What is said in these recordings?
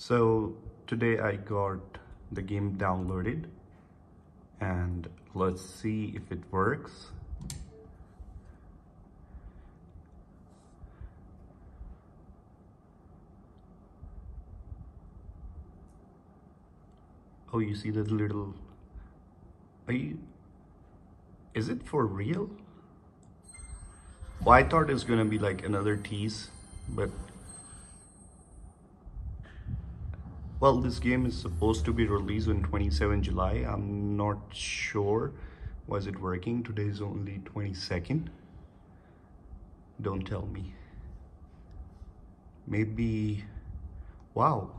So today I got the game downloaded and let's see if it works. Oh, you see that little, are you, is it for real? Well, I thought it was gonna be like another tease, but well, this game is supposed to be released on 27 July. I'm not sure. Was it working? Today is only 22nd. Don't tell me. Maybe, wow.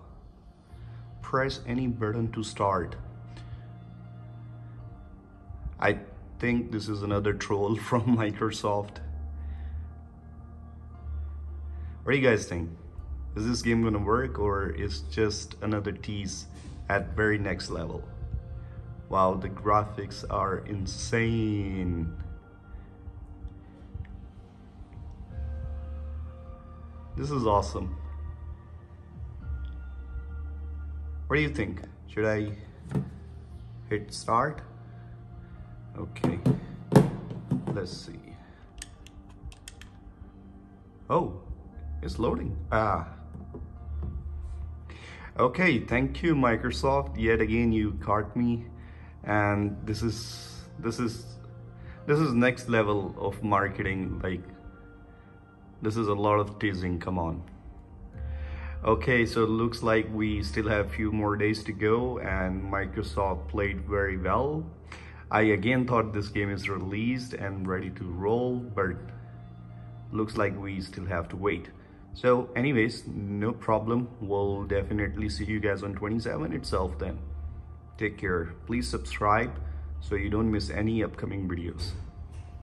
Press any button to start. I think this is another troll from Microsoft. What do you guys think? Is this game gonna work or is just another tease at very next level? Wow, the graphics are insane. This is awesome. What do you think? Should I hit start? Okay, let's see. Oh, it's loading. Ah. Okay, thank you Microsoft. Yet again you caught me and this is this is this is next level of marketing like this is a lot of teasing, come on. Okay, so it looks like we still have a few more days to go and Microsoft played very well. I again thought this game is released and ready to roll, but looks like we still have to wait. So anyways, no problem. We'll definitely see you guys on 27 itself then. Take care. Please subscribe so you don't miss any upcoming videos.